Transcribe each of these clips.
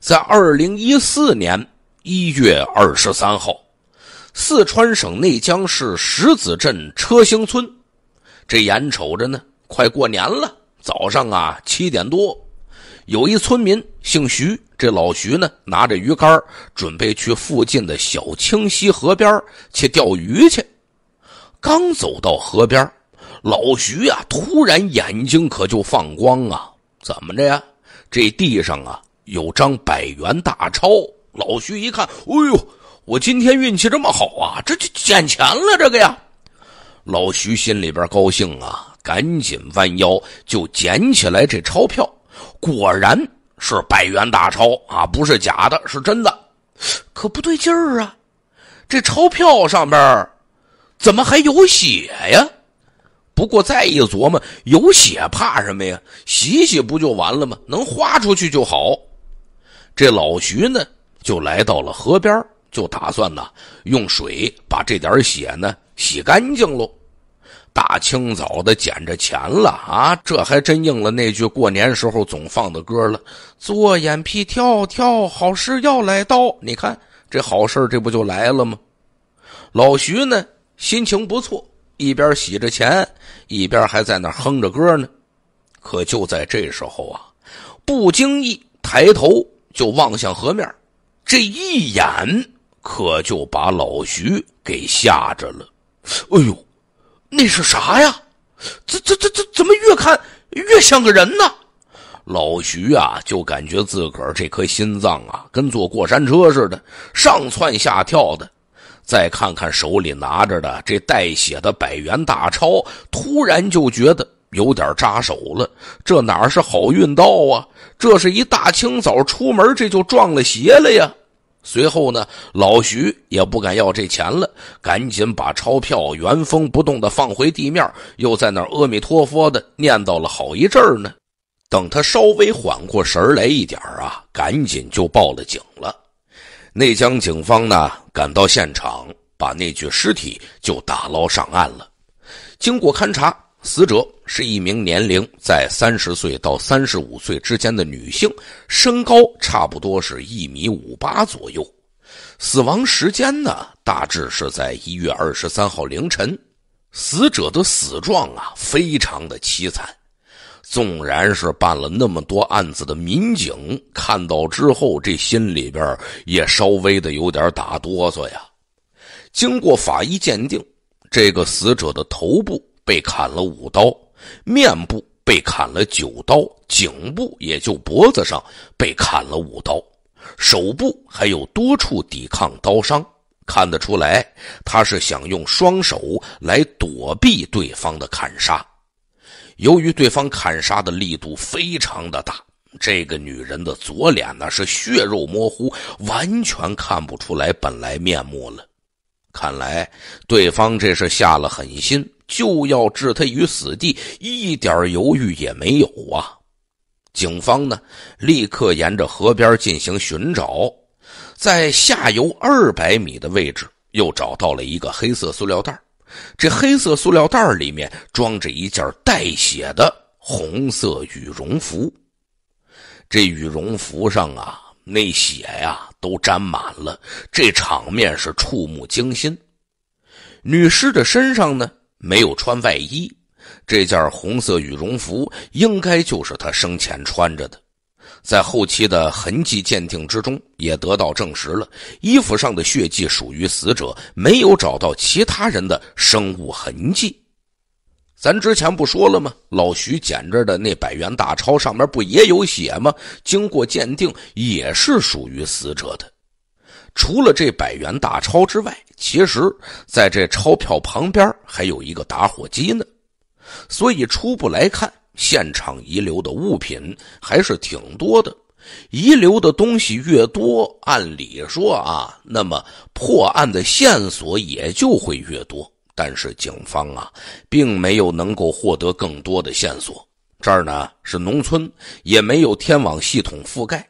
在二零一四年一月二十三号，四川省内江市石子镇车兴村，这眼瞅着呢，快过年了。早上啊，七点多，有一村民姓徐，这老徐呢，拿着鱼竿，准备去附近的小清溪河边去钓鱼去。刚走到河边，老徐啊，突然眼睛可就放光啊！怎么着呀？这地上啊，有张百元大钞。老徐一看，哎呦，我今天运气这么好啊，这就捡钱了，这个呀！老徐心里边高兴啊。赶紧弯腰就捡起来这钞票，果然是百元大钞啊，不是假的，是真的。可不对劲儿啊，这钞票上边怎么还有血呀？不过再一琢磨，有血怕什么呀？洗洗不就完了吗？能花出去就好。这老徐呢，就来到了河边，就打算呢用水把这点血呢洗干净喽。大清早的捡着钱了啊！这还真应了那句过年时候总放的歌了：“左眼皮跳跳，好事要来到。”你看这好事这不就来了吗？老徐呢，心情不错，一边洗着钱，一边还在那哼着歌呢。可就在这时候啊，不经意抬头就望向河面，这一眼可就把老徐给吓着了。哎呦！那是啥呀？这、这、这、这怎么越看越像个人呢？老徐啊，就感觉自个儿这颗心脏啊，跟坐过山车似的，上窜下跳的。再看看手里拿着的这带血的百元大钞，突然就觉得有点扎手了。这哪是好运到啊？这是一大清早出门，这就撞了邪了呀！随后呢，老徐也不敢要这钱了，赶紧把钞票原封不动的放回地面，又在那阿弥陀佛的念叨了好一阵呢。等他稍微缓过神来一点啊，赶紧就报了警了。内江警方呢赶到现场，把那具尸体就打捞上岸了。经过勘查。死者是一名年龄在三十岁到三十五岁之间的女性，身高差不多是一米五八左右。死亡时间呢，大致是在一月二十三号凌晨。死者的死状啊，非常的凄惨。纵然是办了那么多案子的民警，看到之后，这心里边也稍微的有点打哆嗦呀。经过法医鉴定，这个死者的头部。被砍了五刀，面部被砍了九刀，颈部也就脖子上被砍了五刀，手部还有多处抵抗刀伤，看得出来他是想用双手来躲避对方的砍杀。由于对方砍杀的力度非常的大，这个女人的左脸呢是血肉模糊，完全看不出来本来面目了。看来对方这是下了狠心。就要置他于死地，一点犹豫也没有啊！警方呢，立刻沿着河边进行寻找，在下游二百米的位置，又找到了一个黑色塑料袋。这黑色塑料袋里面装着一件带血的红色羽绒服。这羽绒服上啊，那血呀都沾满了，这场面是触目惊心。女尸的身上呢？没有穿外衣，这件红色羽绒服应该就是他生前穿着的。在后期的痕迹鉴定之中，也得到证实了，衣服上的血迹属于死者，没有找到其他人的生物痕迹。咱之前不说了吗？老徐捡着的那百元大钞上面不也有血吗？经过鉴定，也是属于死者的。除了这百元大钞之外，其实在这钞票旁边还有一个打火机呢。所以初步来看，现场遗留的物品还是挺多的。遗留的东西越多，按理说啊，那么破案的线索也就会越多。但是警方啊，并没有能够获得更多的线索。这儿呢是农村，也没有天网系统覆盖，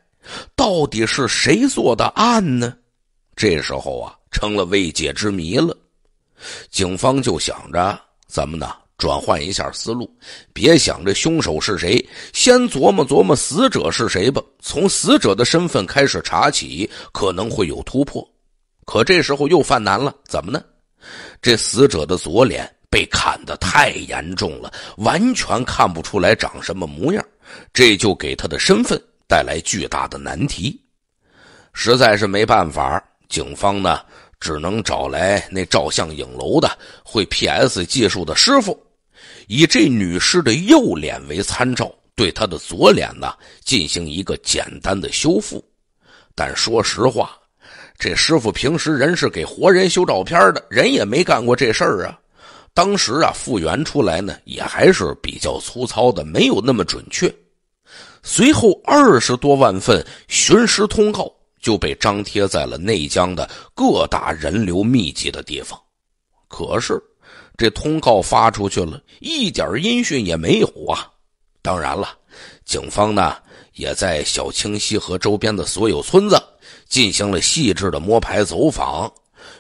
到底是谁做的案呢？这时候啊，成了未解之谜了。警方就想着咱们呢？转换一下思路，别想着凶手是谁，先琢磨琢磨死者是谁吧。从死者的身份开始查起，可能会有突破。可这时候又犯难了，怎么呢？这死者的左脸被砍得太严重了，完全看不出来长什么模样，这就给他的身份带来巨大的难题。实在是没办法，警方呢只能找来那照相影楼的会 PS 技术的师傅。以这女尸的右脸为参照，对她的左脸呢进行一个简单的修复。但说实话，这师傅平时人是给活人修照片的，人也没干过这事儿啊。当时啊，复原出来呢也还是比较粗糙的，没有那么准确。随后二十多万份寻尸通告就被张贴在了内江的各大人流密集的地方。可是。这通告发出去了，一点音讯也没有啊！当然了，警方呢也在小清溪河周边的所有村子进行了细致的摸排走访，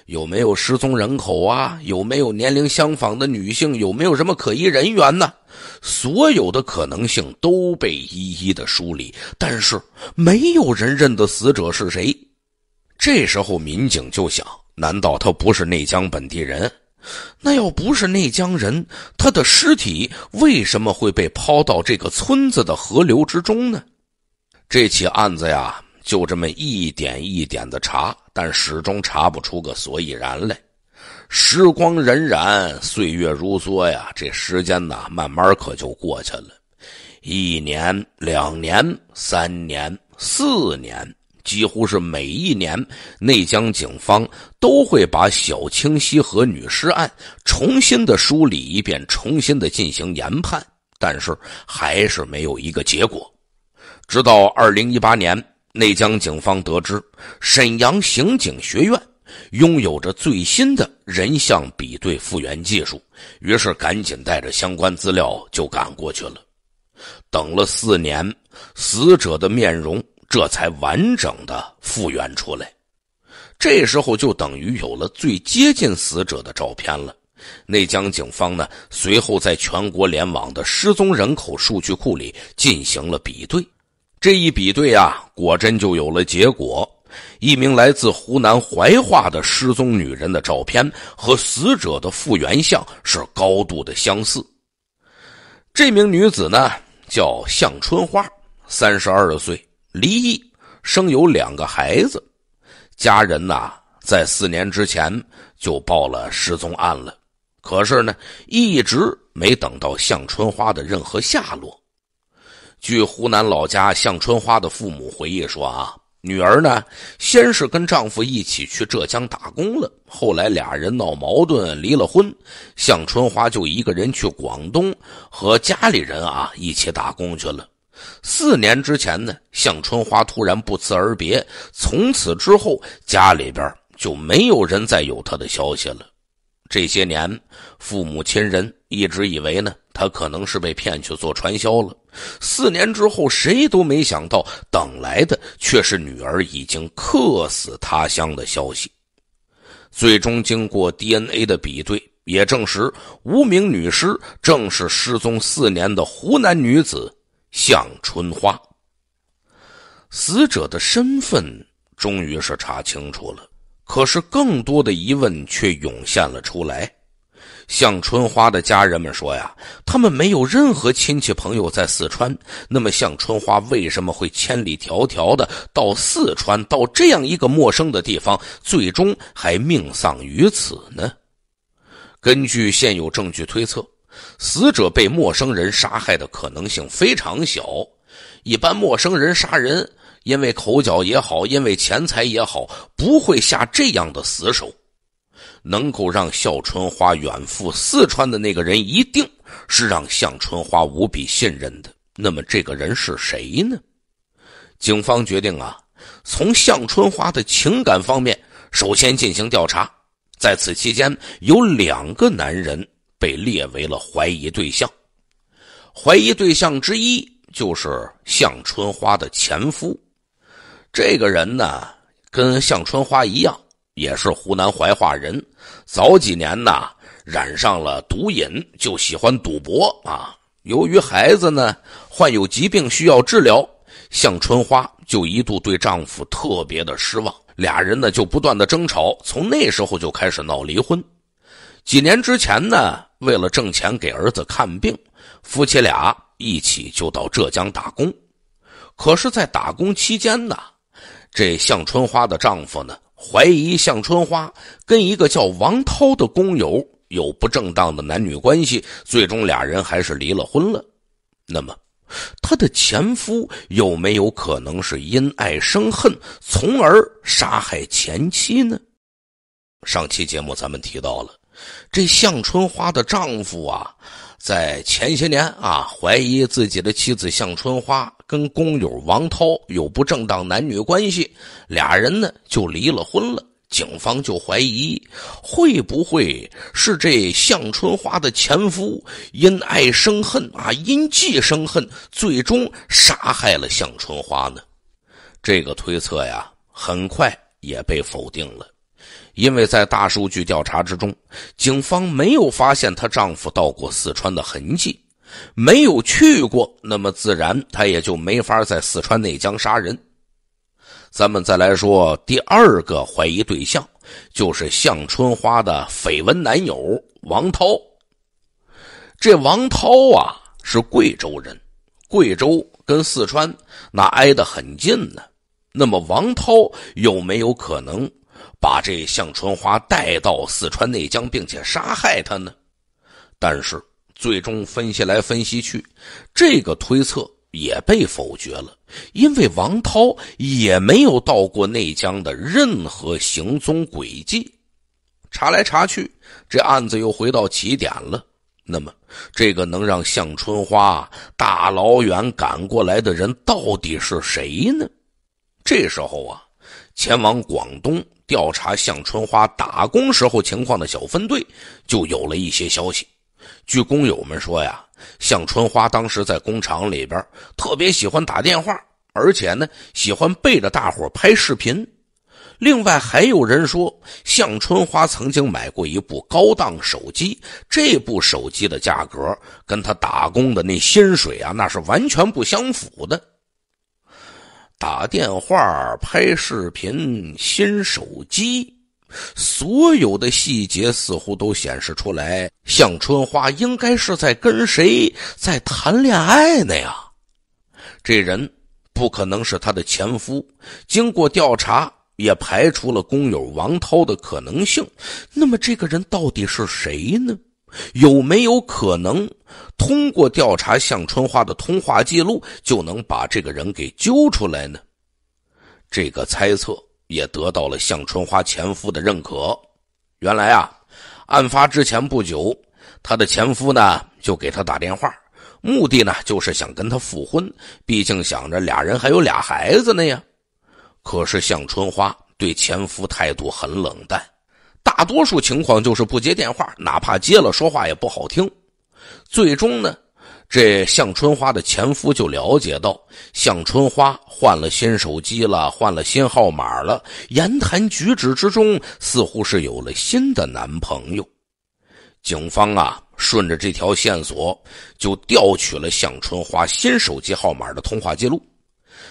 有没有失踪人口啊？有没有年龄相仿的女性？有没有什么可疑人员呢？所有的可能性都被一一的梳理，但是没有人认得死者是谁。这时候，民警就想：难道他不是内江本地人？那要不是内江人，他的尸体为什么会被抛到这个村子的河流之中呢？这起案子呀，就这么一点一点的查，但始终查不出个所以然来。时光荏苒，岁月如梭呀，这时间呐，慢慢可就过去了，一年、两年、三年、四年。几乎是每一年，内江警方都会把小清溪河女尸案重新的梳理一遍，重新的进行研判，但是还是没有一个结果。直到二零一八年，内江警方得知沈阳刑警学院拥有着最新的人像比对复原技术，于是赶紧带着相关资料就赶过去了。等了四年，死者的面容。这才完整的复原出来，这时候就等于有了最接近死者的照片了。内江警方呢，随后在全国联网的失踪人口数据库里进行了比对，这一比对啊，果真就有了结果：一名来自湖南怀化的失踪女人的照片和死者的复原像是高度的相似。这名女子呢，叫向春花，三十二岁。离异，生有两个孩子，家人呐，在四年之前就报了失踪案了，可是呢，一直没等到向春花的任何下落。据湖南老家向春花的父母回忆说啊，女儿呢，先是跟丈夫一起去浙江打工了，后来俩人闹矛盾离了婚，向春花就一个人去广东和家里人啊一起打工去了。四年之前呢，向春花突然不辞而别，从此之后家里边就没有人再有她的消息了。这些年，父母亲人一直以为呢，她可能是被骗去做传销了。四年之后，谁都没想到，等来的却是女儿已经客死他乡的消息。最终，经过 DNA 的比对，也证实无名女尸正是失踪四年的湖南女子。向春花，死者的身份终于是查清楚了，可是更多的疑问却涌现了出来。向春花的家人们说呀，他们没有任何亲戚朋友在四川，那么向春花为什么会千里迢迢的到四川，到这样一个陌生的地方，最终还命丧于此呢？根据现有证据推测。死者被陌生人杀害的可能性非常小。一般陌生人杀人，因为口角也好，因为钱财也好，不会下这样的死手。能够让孝春花远赴四川的那个人，一定是让向春花无比信任的。那么，这个人是谁呢？警方决定啊，从向春花的情感方面首先进行调查。在此期间，有两个男人。被列为了怀疑对象，怀疑对象之一就是向春花的前夫。这个人呢，跟向春花一样，也是湖南怀化人。早几年呢，染上了毒瘾，就喜欢赌博啊。由于孩子呢患有疾病需要治疗，向春花就一度对丈夫特别的失望，俩人呢就不断的争吵，从那时候就开始闹离婚。几年之前呢，为了挣钱给儿子看病，夫妻俩一起就到浙江打工。可是，在打工期间呢，这向春花的丈夫呢怀疑向春花跟一个叫王涛的工友有不正当的男女关系，最终俩人还是离了婚了。那么，她的前夫有没有可能是因爱生恨，从而杀害前妻呢？上期节目咱们提到了。这向春花的丈夫啊，在前些年啊，怀疑自己的妻子向春花跟工友王涛有不正当男女关系，俩人呢就离了婚了。警方就怀疑，会不会是这向春花的前夫因爱生恨啊，因忌生恨，最终杀害了向春花呢？这个推测呀，很快也被否定了。因为在大数据调查之中，警方没有发现她丈夫到过四川的痕迹，没有去过，那么自然她也就没法在四川内江杀人。咱们再来说第二个怀疑对象，就是向春花的绯闻男友王涛。这王涛啊是贵州人，贵州跟四川那挨得很近呢。那么王涛有没有可能？把这向春花带到四川内江，并且杀害她呢？但是最终分析来分析去，这个推测也被否决了，因为王涛也没有到过内江的任何行踪轨迹。查来查去，这案子又回到起点了。那么，这个能让向春花大老远赶过来的人到底是谁呢？这时候啊，前往广东。调查向春花打工时候情况的小分队就有了一些消息。据工友们说呀，向春花当时在工厂里边特别喜欢打电话，而且呢喜欢背着大伙拍视频。另外还有人说，向春花曾经买过一部高档手机，这部手机的价格跟他打工的那薪水啊，那是完全不相符的。打电话、拍视频、新手机，所有的细节似乎都显示出来，向春花应该是在跟谁在谈恋爱呢呀？这人不可能是她的前夫。经过调查，也排除了工友王涛的可能性。那么，这个人到底是谁呢？有没有可能通过调查向春花的通话记录就能把这个人给揪出来呢？这个猜测也得到了向春花前夫的认可。原来啊，案发之前不久，她的前夫呢就给她打电话，目的呢就是想跟她复婚，毕竟想着俩人还有俩孩子呢呀。可是向春花对前夫态度很冷淡。大多数情况就是不接电话，哪怕接了，说话也不好听。最终呢，这向春花的前夫就了解到，向春花换了新手机了，换了新号码了，言谈举止之中似乎是有了新的男朋友。警方啊，顺着这条线索就调取了向春花新手机号码的通话记录，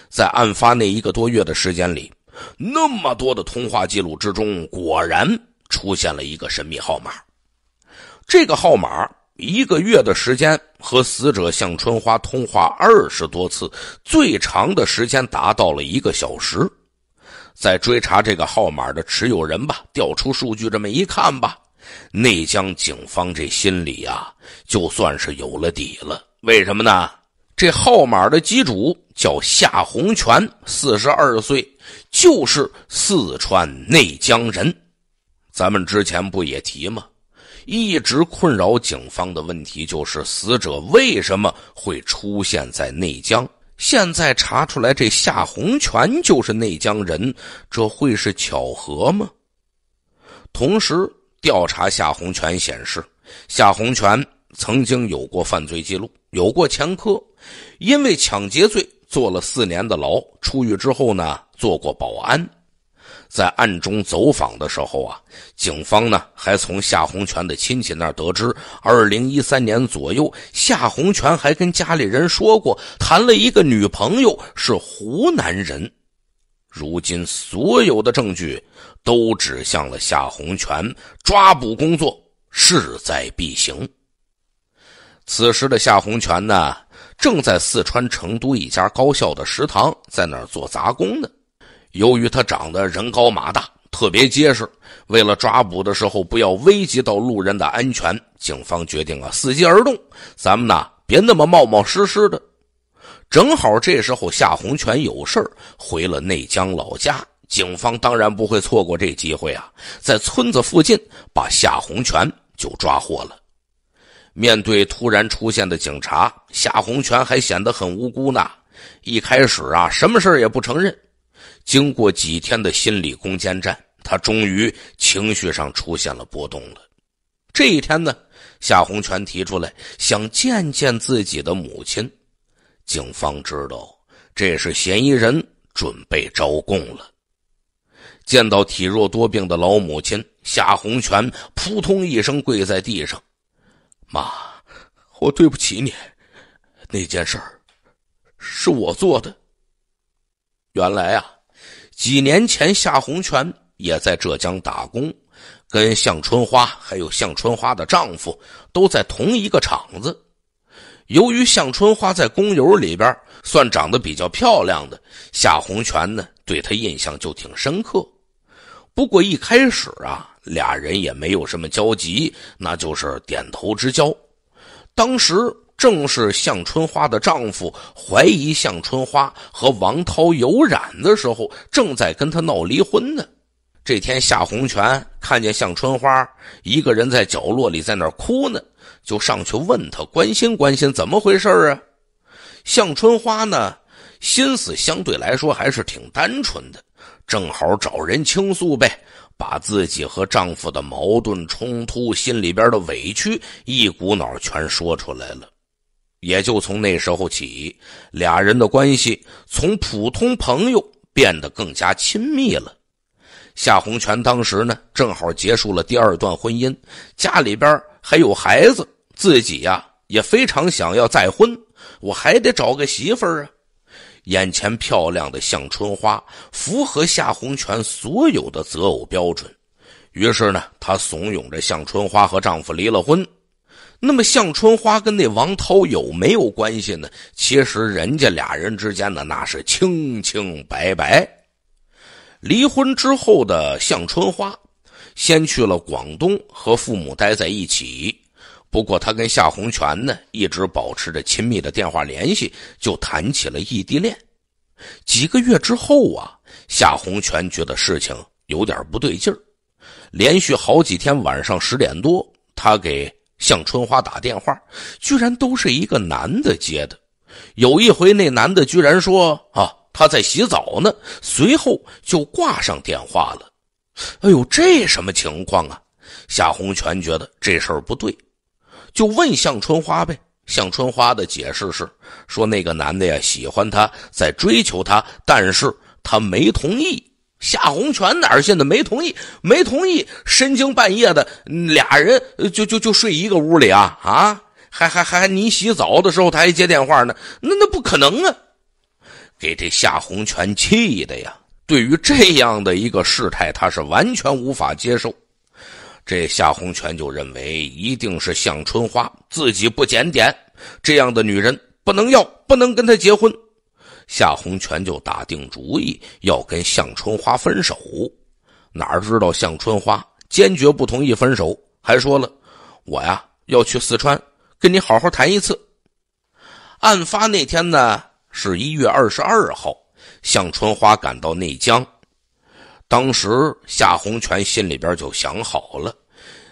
在案发那一个多月的时间里，那么多的通话记录之中，果然。出现了一个神秘号码，这个号码一个月的时间和死者向春花通话二十多次，最长的时间达到了一个小时。在追查这个号码的持有人吧，调出数据这么一看吧，内江警方这心里呀，就算是有了底了。为什么呢？这号码的机主叫夏洪全，四十二岁，就是四川内江人。咱们之前不也提吗？一直困扰警方的问题就是死者为什么会出现在内江？现在查出来，这夏洪全就是内江人，这会是巧合吗？同时，调查夏洪全显示，夏洪全曾经有过犯罪记录，有过前科，因为抢劫罪坐了四年的牢，出狱之后呢，做过保安。在暗中走访的时候啊，警方呢还从夏洪泉的亲戚那儿得知，二零一三年左右，夏洪泉还跟家里人说过，谈了一个女朋友是湖南人。如今所有的证据都指向了夏洪泉，抓捕工作势在必行。此时的夏洪泉呢，正在四川成都一家高校的食堂，在那儿做杂工呢。由于他长得人高马大，特别结实，为了抓捕的时候不要危及到路人的安全，警方决定啊，伺机而动。咱们呢，别那么冒冒失失的。正好这时候夏洪泉有事回了内江老家，警方当然不会错过这机会啊，在村子附近把夏洪泉就抓获了。面对突然出现的警察，夏洪泉还显得很无辜呢。一开始啊，什么事也不承认。经过几天的心理攻坚战，他终于情绪上出现了波动了。这一天呢，夏洪泉提出来想见见自己的母亲。警方知道这是嫌疑人准备招供了。见到体弱多病的老母亲，夏洪泉扑通一声跪在地上：“妈，我对不起你，那件事儿是我做的。原来啊。”几年前，夏洪泉也在浙江打工，跟向春花还有向春花的丈夫都在同一个厂子。由于向春花在工友里边算长得比较漂亮的，夏洪泉呢对她印象就挺深刻。不过一开始啊，俩人也没有什么交集，那就是点头之交。当时。正是向春花的丈夫怀疑向春花和王涛有染的时候，正在跟他闹离婚呢。这天，夏洪泉看见向春花一个人在角落里在那哭呢，就上去问他，关心关心怎么回事啊？向春花呢，心思相对来说还是挺单纯的，正好找人倾诉呗，把自己和丈夫的矛盾冲突、心里边的委屈一股脑全说出来了。也就从那时候起，俩人的关系从普通朋友变得更加亲密了。夏洪泉当时呢，正好结束了第二段婚姻，家里边还有孩子，自己呀也非常想要再婚，我还得找个媳妇儿啊。眼前漂亮的向春花符合夏洪泉所有的择偶标准，于是呢，他怂恿着向春花和丈夫离了婚。那么向春花跟那王涛有没有关系呢？其实人家俩人之间的那是清清白白。离婚之后的向春花，先去了广东和父母待在一起。不过他跟夏洪泉呢，一直保持着亲密的电话联系，就谈起了异地恋。几个月之后啊，夏洪泉觉得事情有点不对劲儿，连续好几天晚上十点多，他给。向春花打电话，居然都是一个男的接的。有一回，那男的居然说：“啊，他在洗澡呢。”随后就挂上电话了。哎呦，这什么情况啊？夏红全觉得这事儿不对，就问向春花呗。向春花的解释是说，那个男的呀喜欢她，在追求她，但是他没同意。夏洪泉哪信的？没同意，没同意。深更半夜的，俩人就就就睡一个屋里啊啊！还还还你洗澡的时候他还接电话呢，那那不可能啊！给这夏洪泉气的呀！对于这样的一个事态，他是完全无法接受。这夏洪泉就认为一定是向春花自己不检点，这样的女人不能要，不能跟他结婚。夏洪泉就打定主意要跟向春花分手，哪知道向春花坚决不同意分手，还说了：“我呀要去四川跟你好好谈一次。”案发那天呢是一月二十二号，向春花赶到内江，当时夏洪泉心里边就想好了：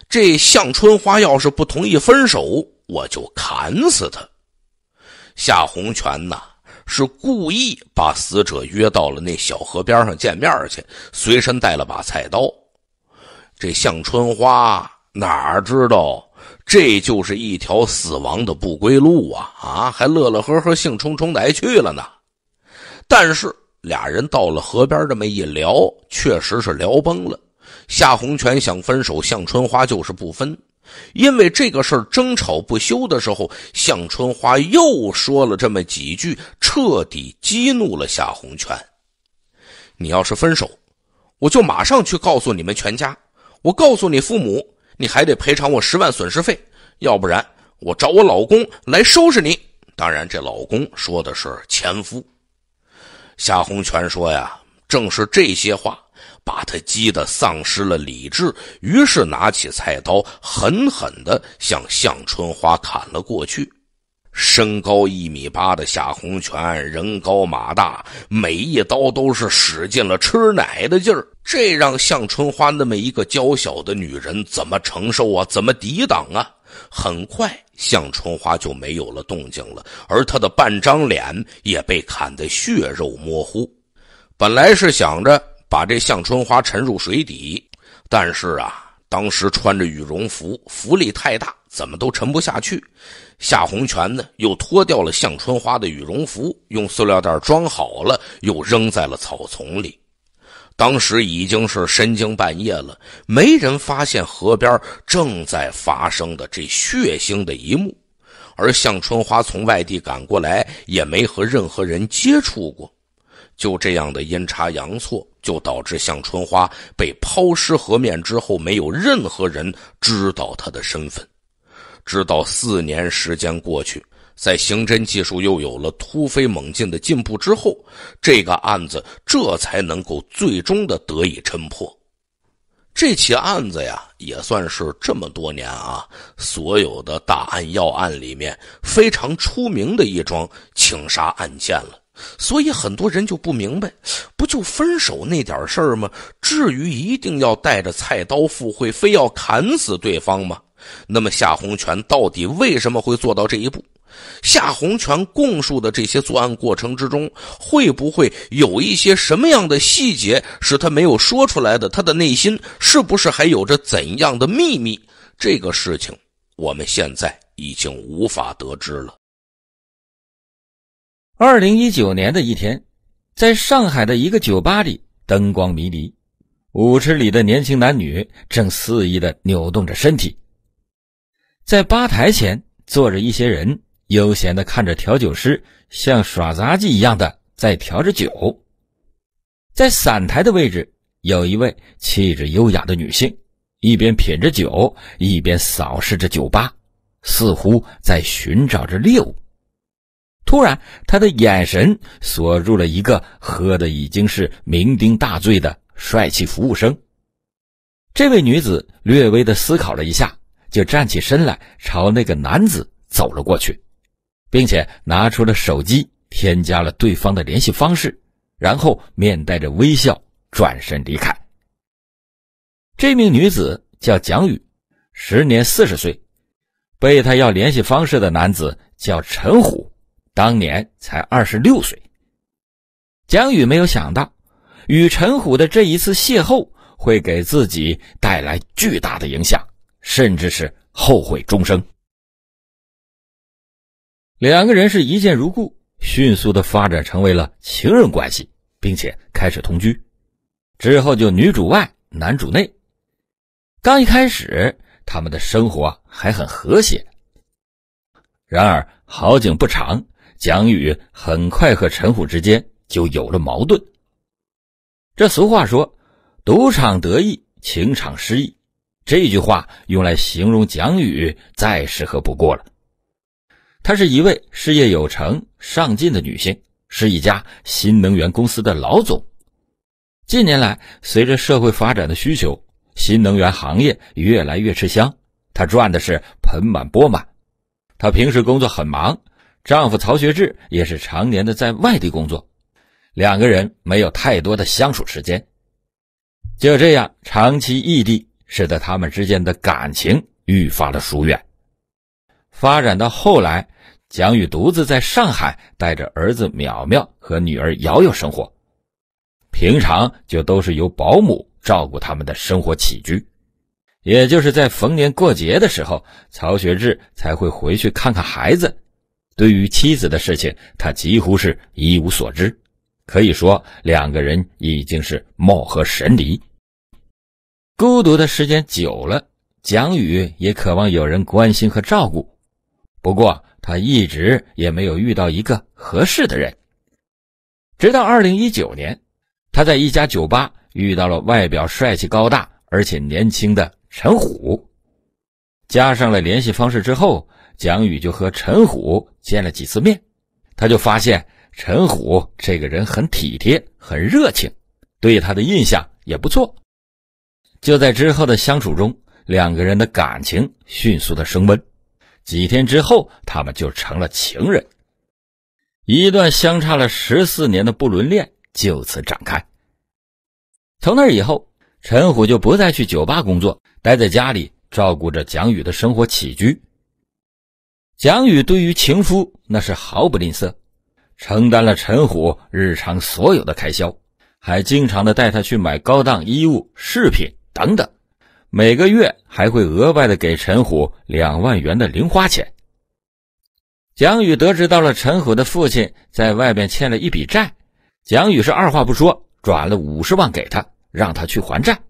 这向春花要是不同意分手，我就砍死他。夏洪泉呐。是故意把死者约到了那小河边上见面去，随身带了把菜刀。这向春花哪知道这就是一条死亡的不归路啊！啊，还乐乐呵呵、兴冲冲的去了呢。但是俩人到了河边这么一聊，确实是聊崩了。夏红泉想分手，向春花就是不分。因为这个事儿争吵不休的时候，向春花又说了这么几句，彻底激怒了夏红泉。你要是分手，我就马上去告诉你们全家。我告诉你父母，你还得赔偿我十万损失费，要不然我找我老公来收拾你。当然，这老公说的是前夫。夏红泉说呀，正是这些话。把他激得丧失了理智，于是拿起菜刀，狠狠地向向春花砍了过去。身高一米八的夏红泉，人高马大，每一刀都是使尽了吃奶的劲儿，这让向春花那么一个娇小的女人怎么承受啊？怎么抵挡啊？很快，向春花就没有了动静了，而她的半张脸也被砍得血肉模糊。本来是想着。把这向春花沉入水底，但是啊，当时穿着羽绒服，浮力太大，怎么都沉不下去。夏红泉呢，又脱掉了向春花的羽绒服，用塑料袋装好了，又扔在了草丛里。当时已经是深更半夜了，没人发现河边正在发生的这血腥的一幕，而向春花从外地赶过来，也没和任何人接触过。就这样的阴差阳错，就导致向春花被抛尸河面之后，没有任何人知道她的身份。直到四年时间过去，在刑侦技术又有了突飞猛进的进步之后，这个案子这才能够最终的得以侦破。这起案子呀，也算是这么多年啊，所有的大案要案里面非常出名的一桩情杀案件了。所以很多人就不明白，不就分手那点事儿吗？至于一定要带着菜刀赴会，非要砍死对方吗？那么夏红泉到底为什么会做到这一步？夏红泉供述的这些作案过程之中，会不会有一些什么样的细节是他没有说出来的？他的内心是不是还有着怎样的秘密？这个事情我们现在已经无法得知了。二零一九年的一天，在上海的一个酒吧里，灯光迷离，舞池里的年轻男女正肆意的扭动着身体。在吧台前坐着一些人，悠闲的看着调酒师像耍杂技一样的在调着酒。在散台的位置，有一位气质优雅的女性，一边品着酒，一边扫视着酒吧，似乎在寻找着猎物。突然，他的眼神锁住了一个喝的已经是酩酊大醉的帅气服务生。这位女子略微的思考了一下，就站起身来，朝那个男子走了过去，并且拿出了手机，添加了对方的联系方式，然后面带着微笑转身离开。这名女子叫蒋宇，时年四十岁，被她要联系方式的男子叫陈虎。当年才二十六岁，蒋宇没有想到，与陈虎的这一次邂逅会给自己带来巨大的影响，甚至是后悔终生。两个人是一见如故，迅速的发展成为了情人关系，并且开始同居。之后就女主外男主内。刚一开始，他们的生活还很和谐。然而好景不长。蒋宇很快和陈虎之间就有了矛盾。这俗话说：“赌场得意，情场失意。”这句话用来形容蒋宇再适合不过了。她是一位事业有成、上进的女性，是一家新能源公司的老总。近年来，随着社会发展的需求，新能源行业越来越吃香，她赚的是盆满钵满。她平时工作很忙。丈夫曹学志也是常年的在外地工作，两个人没有太多的相处时间，就这样长期异地，使得他们之间的感情愈发的疏远。发展到后来，蒋宇独自在上海带着儿子淼淼和女儿瑶瑶生活，平常就都是由保姆照顾他们的生活起居，也就是在逢年过节的时候，曹学志才会回去看看孩子。对于妻子的事情，他几乎是一无所知。可以说两个人已经是貌合神离。孤独的时间久了，蒋宇也渴望有人关心和照顾，不过他一直也没有遇到一个合适的人。直到二零一九年，他在一家酒吧遇到了外表帅气高大而且年轻的陈虎，加上了联系方式之后，蒋宇就和陈虎见了几次面，他就发现陈虎这个人很体贴、很热情，对他的印象也不错。就在之后的相处中，两个人的感情迅速的升温，几天之后，他们就成了情人。一段相差了十四年的不伦恋就此展开。从那以后，陈虎就不再去酒吧工作，待在家里照顾着蒋宇的生活起居。蒋宇对于情夫那是毫不吝啬，承担了陈虎日常所有的开销，还经常的带他去买高档衣物、饰品等等，每个月还会额外的给陈虎两万元的零花钱。蒋宇得知到了陈虎的父亲在外边欠了一笔债，蒋宇是二话不说转了五十万给他，让他去还债。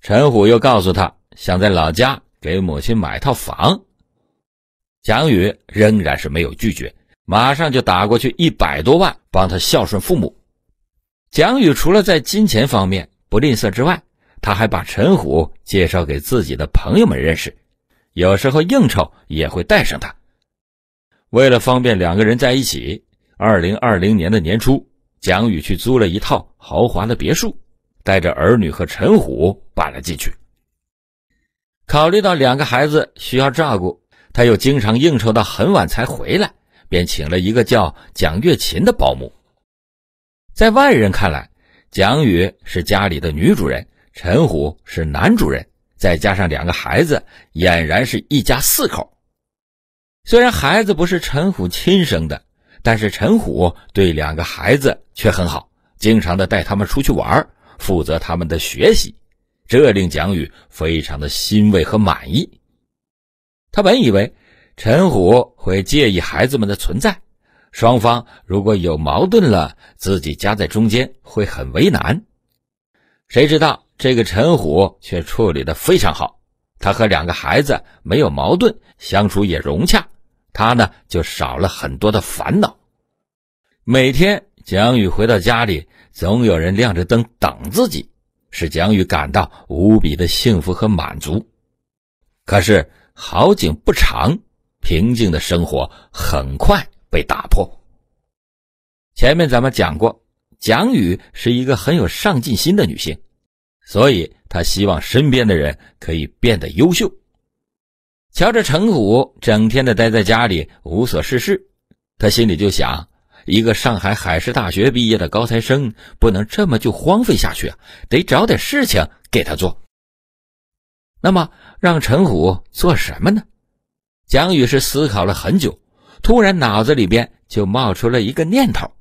陈虎又告诉他想在老家给母亲买套房，蒋宇仍然是没有拒绝，马上就打过去一百多万帮他孝顺父母。蒋宇除了在金钱方面不吝啬之外，他还把陈虎介绍给自己的朋友们认识，有时候应酬也会带上他。为了方便两个人在一起，二零二零年的年初，蒋宇去租了一套豪华的别墅，带着儿女和陈虎搬了进去。考虑到两个孩子需要照顾，他又经常应酬到很晚才回来，便请了一个叫蒋月琴的保姆。在外人看来，蒋宇是家里的女主人，陈虎是男主人，再加上两个孩子，俨然是一家四口。虽然孩子不是陈虎亲生的，但是陈虎对两个孩子却很好，经常的带他们出去玩，负责他们的学习，这令蒋宇非常的欣慰和满意。他本以为陈虎会介意孩子们的存在，双方如果有矛盾了，自己夹在中间会很为难。谁知道这个陈虎却处理的非常好，他和两个孩子没有矛盾，相处也融洽。他呢，就少了很多的烦恼。每天蒋宇回到家里，总有人亮着灯等自己，使蒋宇感到无比的幸福和满足。可是好景不长，平静的生活很快被打破。前面咱们讲过，蒋宇是一个很有上进心的女性，所以她希望身边的人可以变得优秀。瞧着陈虎整天的待在家里无所事事，他心里就想：一个上海海事大学毕业的高材生，不能这么就荒废下去啊！得找点事情给他做。那么，让陈虎做什么呢？蒋宇是思考了很久，突然脑子里边就冒出了一个念头：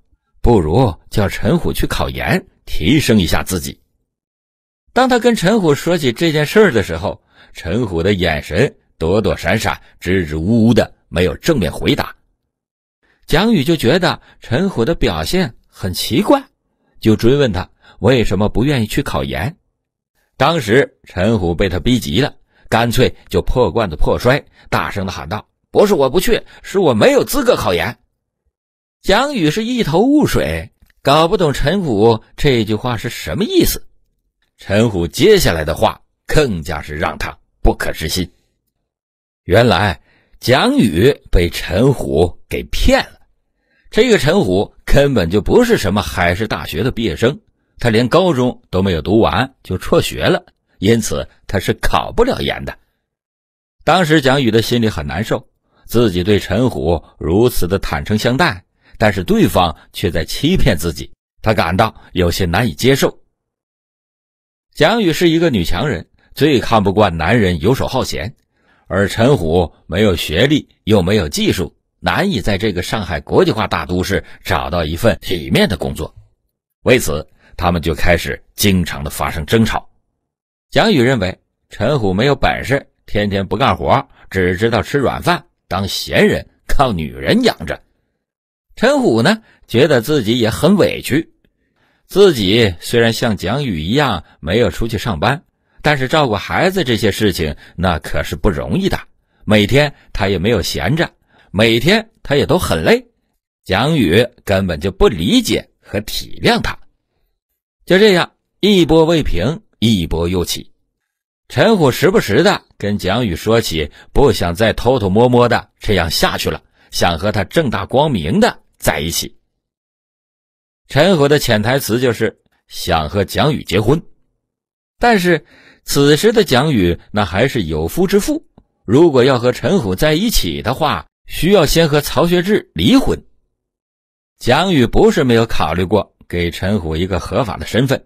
不如叫陈虎去考研，提升一下自己。当他跟陈虎说起这件事的时候，陈虎的眼神。躲躲闪闪，支支吾吾的，没有正面回答。蒋宇就觉得陈虎的表现很奇怪，就追问他为什么不愿意去考研。当时陈虎被他逼急了，干脆就破罐子破摔，大声的喊道：“不是我不去，是我没有资格考研。”蒋宇是一头雾水，搞不懂陈虎这句话是什么意思。陈虎接下来的话更加是让他不可置信。原来蒋宇被陈虎给骗了。这个陈虎根本就不是什么海事大学的毕业生，他连高中都没有读完就辍学了，因此他是考不了研的。当时蒋宇的心里很难受，自己对陈虎如此的坦诚相待，但是对方却在欺骗自己，他感到有些难以接受。蒋宇是一个女强人，最看不惯男人游手好闲。而陈虎没有学历，又没有技术，难以在这个上海国际化大都市找到一份体面的工作。为此，他们就开始经常的发生争吵。蒋宇认为陈虎没有本事，天天不干活，只知道吃软饭，当闲人，靠女人养着。陈虎呢，觉得自己也很委屈。自己虽然像蒋宇一样没有出去上班，但是照顾孩子这些事情那可是不容易的。每天他也没有闲着，每天他也都很累。蒋宇根本就不理解和体谅他。就这样，一波未平，一波又起。陈虎时不时的跟蒋宇说起，不想再偷偷摸摸的这样下去了，想和他正大光明的在一起。陈虎的潜台词就是想和蒋宇结婚，但是此时的蒋宇那还是有夫之妇。如果要和陈虎在一起的话，需要先和曹学志离婚。蒋宇不是没有考虑过给陈虎一个合法的身份。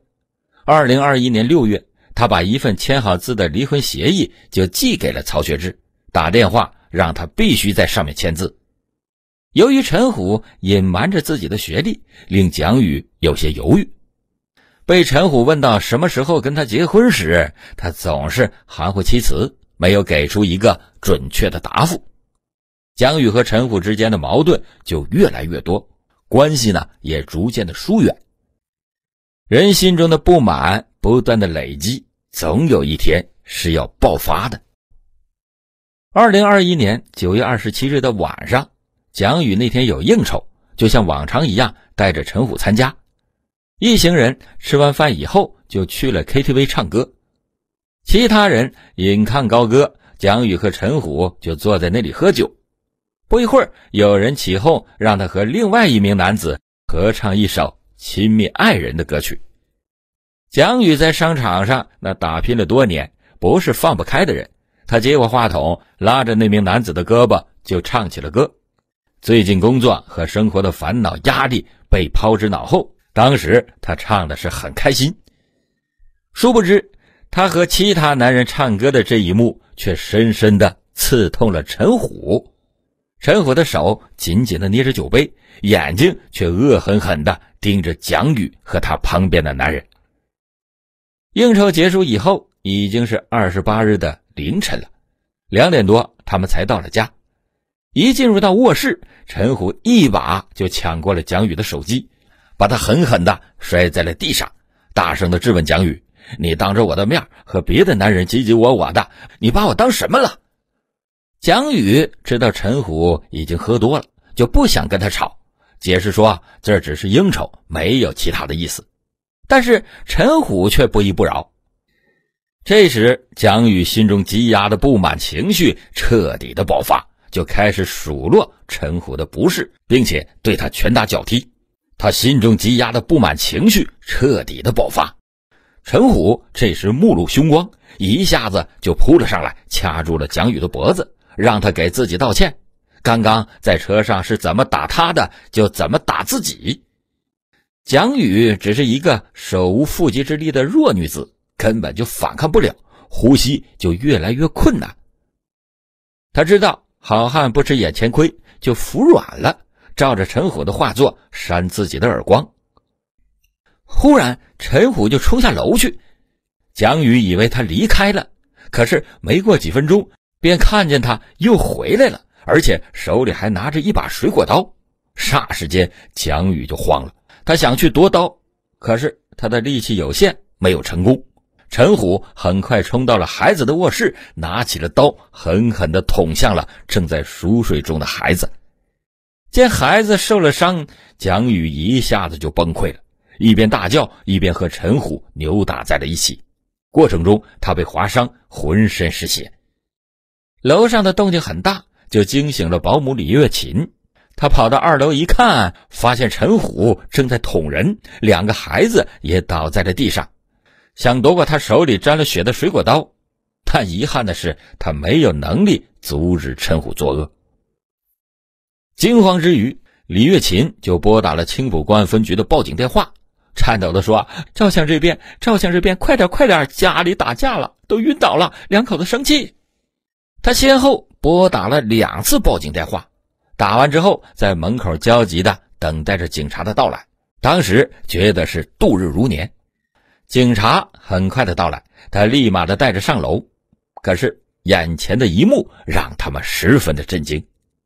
二零二一年六月，他把一份签好字的离婚协议就寄给了曹学志，打电话让他必须在上面签字。由于陈虎隐瞒着自己的学历，令蒋宇有些犹豫。被陈虎问到什么时候跟他结婚时，他总是含糊其辞。没有给出一个准确的答复，蒋宇和陈虎之间的矛盾就越来越多，关系呢也逐渐的疏远。人心中的不满不断的累积，总有一天是要爆发的。二零二一年九月二十七日的晚上，蒋宇那天有应酬，就像往常一样带着陈虎参加。一行人吃完饭以后，就去了 KTV 唱歌。其他人引吭高歌，蒋宇和陈虎就坐在那里喝酒。不一会儿，有人起哄，让他和另外一名男子合唱一首亲密爱人的歌曲。蒋宇在商场上那打拼了多年，不是放不开的人。他接过话筒，拉着那名男子的胳膊，就唱起了歌。最近工作和生活的烦恼压力被抛之脑后，当时他唱的是很开心。殊不知。他和其他男人唱歌的这一幕，却深深的刺痛了陈虎。陈虎的手紧紧的捏着酒杯，眼睛却恶狠狠的盯着蒋宇和他旁边的男人。应酬结束以后，已经是二十八日的凌晨了，两点多他们才到了家。一进入到卧室，陈虎一把就抢过了蒋宇的手机，把他狠狠的摔在了地上，大声的质问蒋宇。你当着我的面和别的男人唧唧我我的，你把我当什么了？蒋宇知道陈虎已经喝多了，就不想跟他吵，解释说这只是应酬，没有其他的意思。但是陈虎却不依不饶。这时，蒋宇心中积压的不满情绪彻底的爆发，就开始数落陈虎的不是，并且对他拳打脚踢。他心中积压的不满情绪彻底的爆发。陈虎这时目露凶光，一下子就扑了上来，掐住了蒋宇的脖子，让他给自己道歉。刚刚在车上是怎么打他的，就怎么打自己。蒋宇只是一个手无缚鸡之力的弱女子，根本就反抗不了，呼吸就越来越困难。他知道好汉不吃眼前亏，就服软了，照着陈虎的画作扇自己的耳光。忽然，陈虎就冲下楼去。蒋宇以为他离开了，可是没过几分钟，便看见他又回来了，而且手里还拿着一把水果刀。霎时间，蒋宇就慌了，他想去夺刀，可是他的力气有限，没有成功。陈虎很快冲到了孩子的卧室，拿起了刀，狠狠地捅向了正在熟睡中的孩子。见孩子受了伤，蒋宇一下子就崩溃了。一边大叫，一边和陈虎扭打在了一起。过程中，他被划伤，浑身是血。楼上的动静很大，就惊醒了保姆李月琴。他跑到二楼一看，发现陈虎正在捅人，两个孩子也倒在了地上，想夺过他手里沾了血的水果刀，但遗憾的是，他没有能力阻止陈虎作恶。惊慌之余，李月琴就拨打了青浦公安分局的报警电话。颤抖的说：“赵相这边，赵相这边，快点，快点！家里打架了，都晕倒了，两口子生气。”他先后拨打了两次报警电话，打完之后，在门口焦急的等待着警察的到来。当时觉得是度日如年。警察很快的到来，他立马的带着上楼。可是眼前的一幕让他们十分的震惊：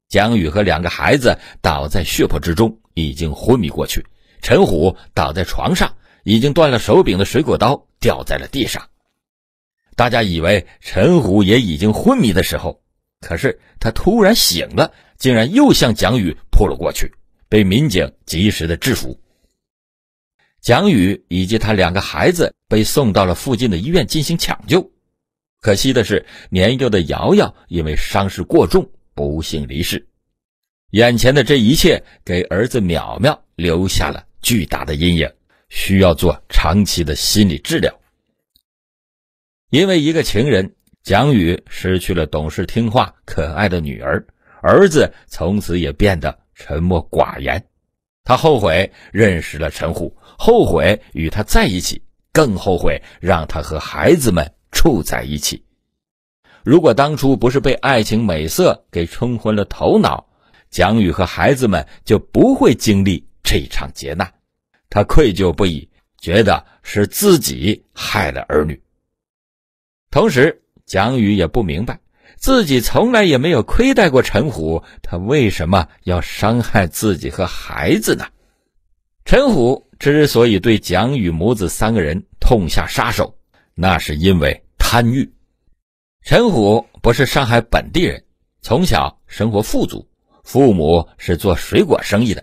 蒋宇和两个孩子倒在血泊之中，已经昏迷过去。陈虎倒在床上，已经断了手柄的水果刀掉在了地上。大家以为陈虎也已经昏迷的时候，可是他突然醒了，竟然又向蒋宇扑了过去，被民警及时的制服。蒋宇以及他两个孩子被送到了附近的医院进行抢救，可惜的是，年幼的瑶瑶因为伤势过重，不幸离世。眼前的这一切给儿子淼淼留下了巨大的阴影，需要做长期的心理治疗。因为一个情人，蒋宇失去了懂事听话、可爱的女儿，儿子从此也变得沉默寡言。他后悔认识了陈虎。后悔与他在一起，更后悔让他和孩子们处在一起。如果当初不是被爱情美色给冲昏了头脑，蒋宇和孩子们就不会经历这场劫难。他愧疚不已，觉得是自己害了儿女。同时，蒋宇也不明白，自己从来也没有亏待过陈虎，他为什么要伤害自己和孩子呢？陈虎。之所以对蒋宇母子三个人痛下杀手，那是因为贪欲。陈虎不是上海本地人，从小生活富足，父母是做水果生意的。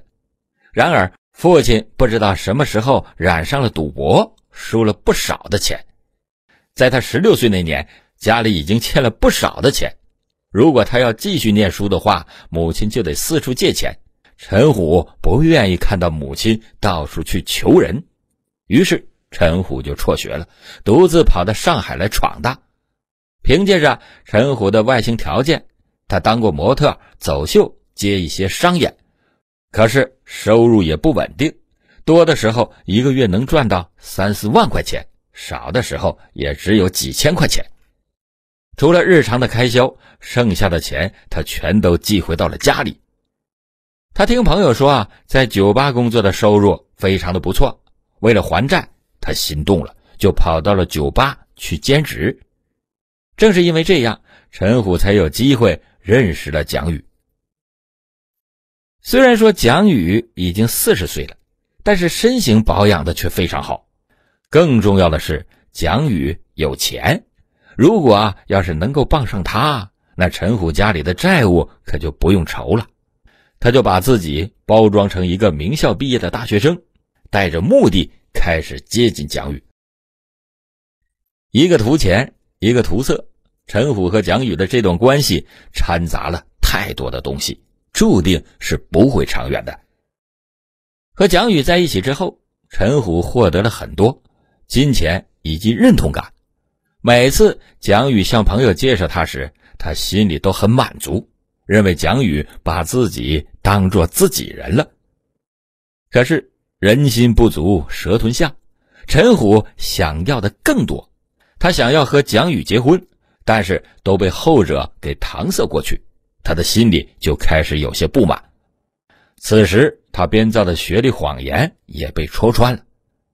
然而，父亲不知道什么时候染上了赌博，输了不少的钱。在他十六岁那年，家里已经欠了不少的钱。如果他要继续念书的话，母亲就得四处借钱。陈虎不愿意看到母亲到处去求人，于是陈虎就辍学了，独自跑到上海来闯荡。凭借着陈虎的外形条件，他当过模特、走秀，接一些商演，可是收入也不稳定，多的时候一个月能赚到三四万块钱，少的时候也只有几千块钱。除了日常的开销，剩下的钱他全都寄回到了家里。他听朋友说啊，在酒吧工作的收入非常的不错。为了还债，他心动了，就跑到了酒吧去兼职。正是因为这样，陈虎才有机会认识了蒋宇。虽然说蒋宇已经四十岁了，但是身形保养的却非常好。更重要的是，蒋宇有钱。如果啊，要是能够傍上他，那陈虎家里的债务可就不用愁了。他就把自己包装成一个名校毕业的大学生，带着目的开始接近蒋宇。一个图钱，一个图色，陈虎和蒋宇的这段关系掺杂了太多的东西，注定是不会长远的。和蒋宇在一起之后，陈虎获得了很多金钱以及认同感。每次蒋宇向朋友介绍他时，他心里都很满足。认为蒋宇把自己当做自己人了，可是人心不足蛇吞象，陈虎想要的更多，他想要和蒋宇结婚，但是都被后者给搪塞过去，他的心里就开始有些不满。此时他编造的学历谎言也被戳穿了，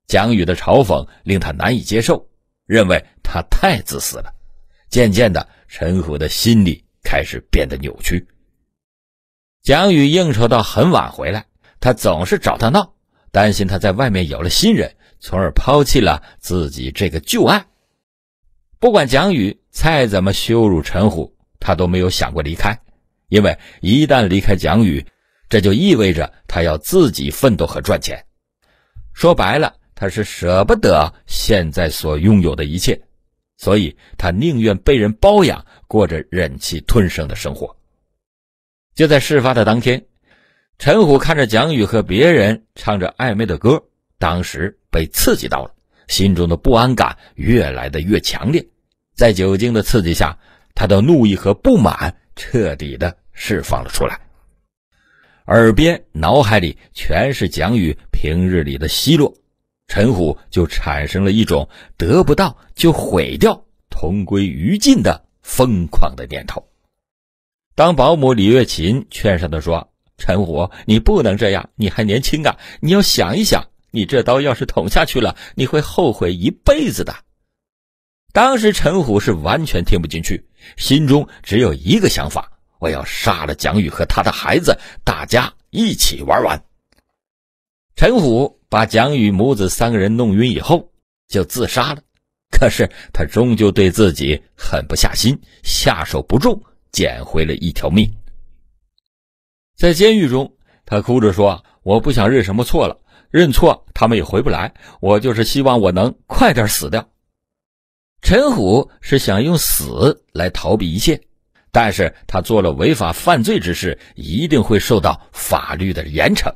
蒋宇的嘲讽令他难以接受，认为他太自私了。渐渐的，陈虎的心里。开始变得扭曲。蒋宇应酬到很晚回来，他总是找他闹，担心他在外面有了新人，从而抛弃了自己这个旧爱。不管蒋宇再怎么羞辱陈虎，他都没有想过离开，因为一旦离开蒋宇，这就意味着他要自己奋斗和赚钱。说白了，他是舍不得现在所拥有的一切。所以他宁愿被人包养，过着忍气吞声的生活。就在事发的当天，陈虎看着蒋宇和别人唱着暧昧的歌，当时被刺激到了，心中的不安感越来的越强烈。在酒精的刺激下，他的怒意和不满彻底的释放了出来，耳边、脑海里全是蒋宇平日里的奚落。陈虎就产生了一种得不到就毁掉、同归于尽的疯狂的念头。当保姆李月琴劝上他说：“陈虎，你不能这样，你还年轻啊，你要想一想，你这刀要是捅下去了，你会后悔一辈子的。”当时陈虎是完全听不进去，心中只有一个想法：我要杀了蒋宇和他的孩子，大家一起玩完。陈虎把蒋宇母子三个人弄晕以后，就自杀了。可是他终究对自己狠不下心，下手不重，捡回了一条命。在监狱中，他哭着说：“我不想认什么错了，认错他们也回不来。我就是希望我能快点死掉。”陈虎是想用死来逃避一切，但是他做了违法犯罪之事，一定会受到法律的严惩。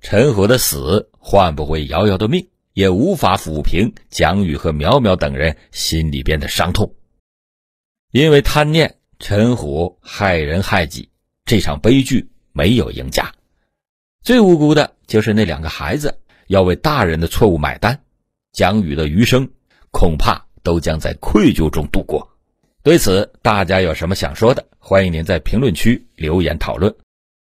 陈虎的死换不回瑶瑶的命，也无法抚平蒋宇和苗苗等人心里边的伤痛。因为贪念，陈虎害人害己，这场悲剧没有赢家，最无辜的就是那两个孩子，要为大人的错误买单。蒋宇的余生恐怕都将在愧疚中度过。对此，大家有什么想说的？欢迎您在评论区留言讨论。